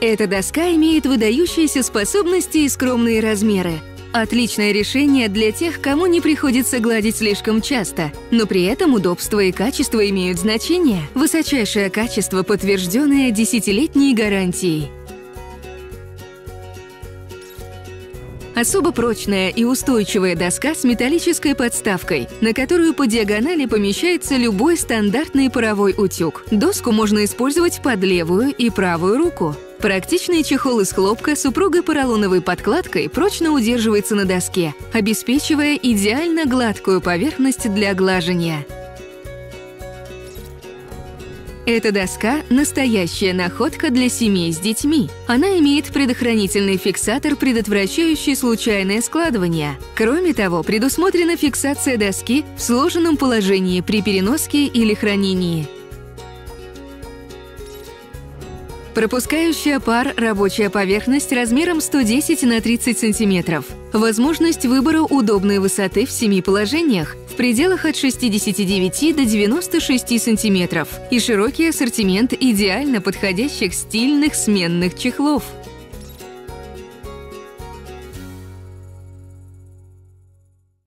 Эта доска имеет выдающиеся способности и скромные размеры. Отличное решение для тех, кому не приходится гладить слишком часто, но при этом удобство и качество имеют значение. Высочайшее качество, подтвержденное десятилетней гарантией. Особо прочная и устойчивая доска с металлической подставкой, на которую по диагонали помещается любой стандартный паровой утюг. Доску можно использовать под левую и правую руку. Практичный чехол из хлопка с упругой поролоновой подкладкой прочно удерживается на доске, обеспечивая идеально гладкую поверхность для глажения. Эта доска – настоящая находка для семей с детьми. Она имеет предохранительный фиксатор, предотвращающий случайное складывание. Кроме того, предусмотрена фиксация доски в сложенном положении при переноске или хранении. Пропускающая пар рабочая поверхность размером 110 на 30 см. Возможность выбора удобной высоты в семи положениях в пределах от 69 до 96 см и широкий ассортимент идеально подходящих стильных сменных чехлов –